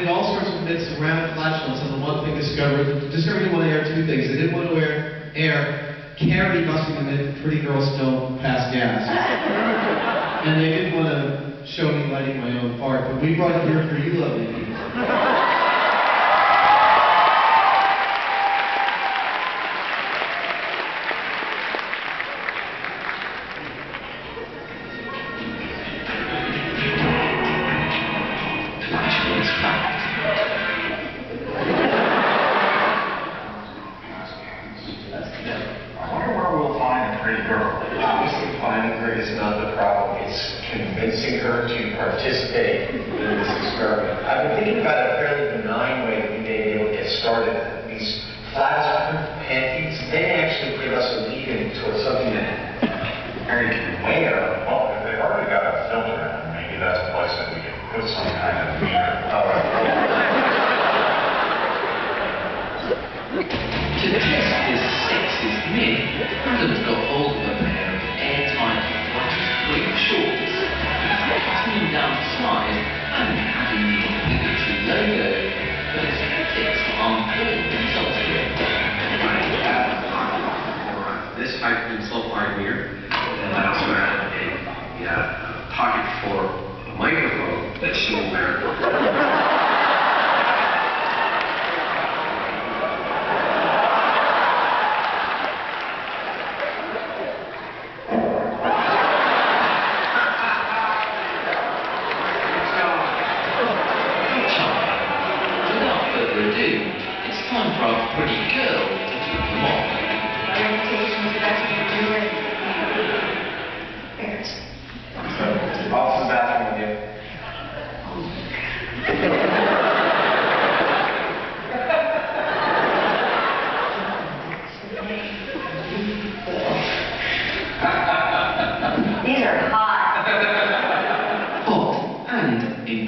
did all sorts of myths around flatulence, and the one thing discovered, discovered didn't want to air two things. They didn't want to air, air Kari busting the myth pretty girls don't pass gas. and they didn't want to show me lighting my own fart, but we brought it here for you lovely people. pretty girl. Obviously, finding her is not the problem. It's convincing her to participate in this experiment. I've been thinking about a fairly benign way that we may be able to get started. These flat panties, they actually give us a lead in towards something that Harry can wear. Well, if they've already got a filter maybe that's a place that we can put some kind of meter. Obligatory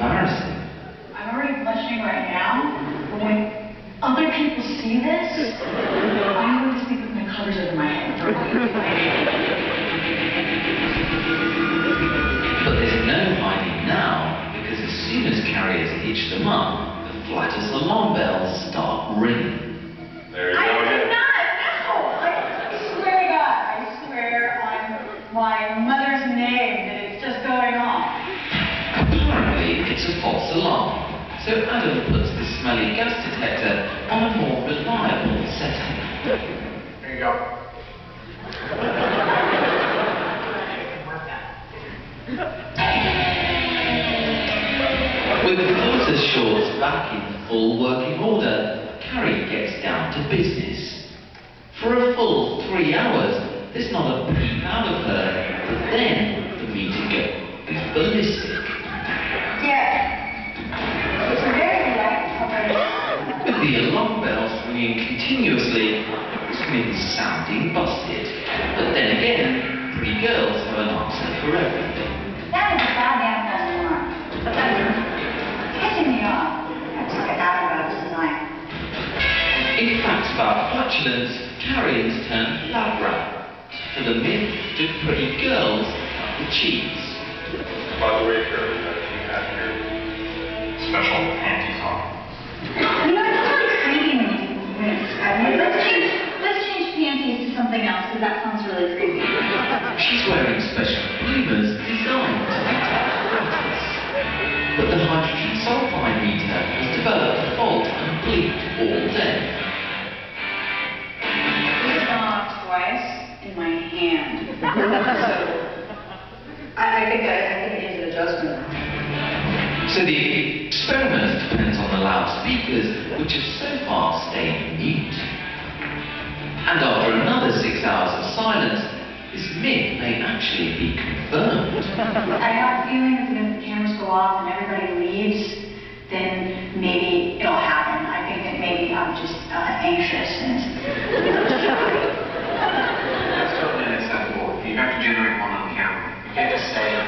embarrassing. I'm already blushing right now, but when other people see this, I'm going to sleep with my covers over my head for. But there's no hiding now, because as soon as carriers hitch them up, the flatus alarm bells start ringing. There you A false alarm, so Adam puts the smelly gas detector on a more reliable setting. There you go. With the closer shorts back in full working order, Kari gets down to business. For a full three hours, there's not a peep out of her, but then the meter goes ballistic. Covered. With the alarm bells ringing continuously, this means sounding busted. But then again, pretty girls have an answer for everything. That is a goddamn false alarm. It's pissing me off. I took it out about this tonight. In fact, about flatulence, carriers turn labra. For the myth to pretty girls cut the cheese. By the way, Harry, that sounds really creepy. She's wearing special bloomers designed to detect flatus. But the hydrogen sulfide meter has developed a fault and bleeped all day. Has gone off twice in my hand. So, I, I think I, I think it needs an adjustment. So the experiment depends on the loudspeakers, which have so far stayed mute. And after hours of silence, this myth may actually be confirmed. I have a feeling that if the cameras go off and everybody leaves, then maybe it'll happen. I think that maybe I'm just uh, anxious and. That's totally unacceptable. You have to generate one on camera. You can't just say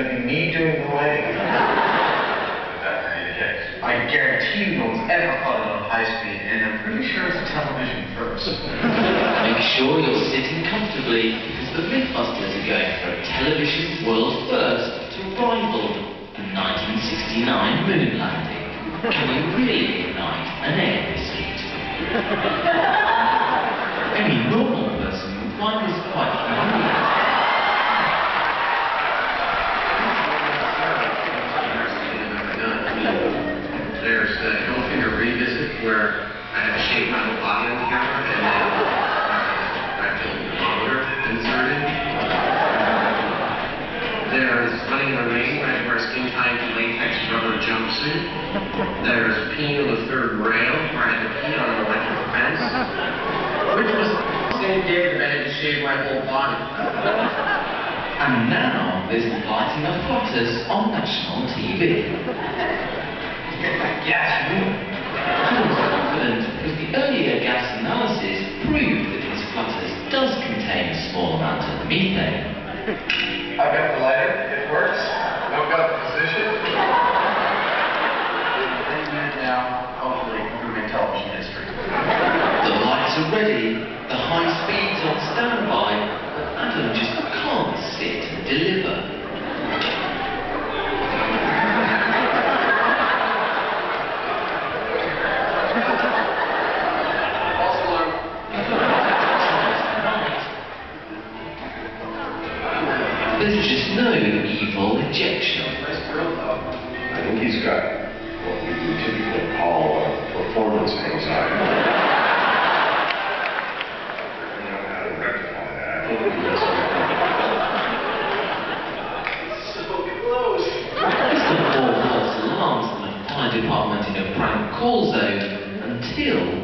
it's gonna be me doing the? I guarantee you no one's ever caught it on high speed, and I'm pretty sure it's a television first. Make sure you're sitting comfortably because the Mythbusters are going for a television world first to rival the 1969 moon landing. Can you really ignite an air? Any normal person would find this quite There's running in the rain where I wear a skin-tight latex rubber jumpsuit. There's peeing on the third rail where I had to pee on an electric fence. Which was the same day that I had to shave my whole body. And now there's lighting of flatus on national TV. Yes, Feels confident because the earlier gas analysis proved that his flatus does contain a small amount of methane. I've got the lighter, it works. I've got the position. And now, hopefully, we make television history. The lights are ready, the high speed's on standby, but Adam just can't sit and deliver. There's just no evil though. I think he's got what we would typically call performance anxiety. I don't know how to rectify that. I think he does Mr. Paul false alarms in the fire department in a prank call zone until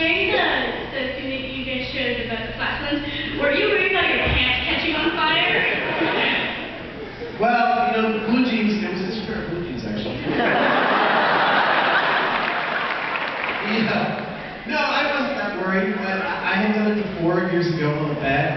During the, the thing that you guys about the were you worried about your pants catching on fire? Well, you know, blue jeans, it was this pair of blue jeans actually. yeah. No, I wasn't that worried, but I I had done it before years ago on a bed.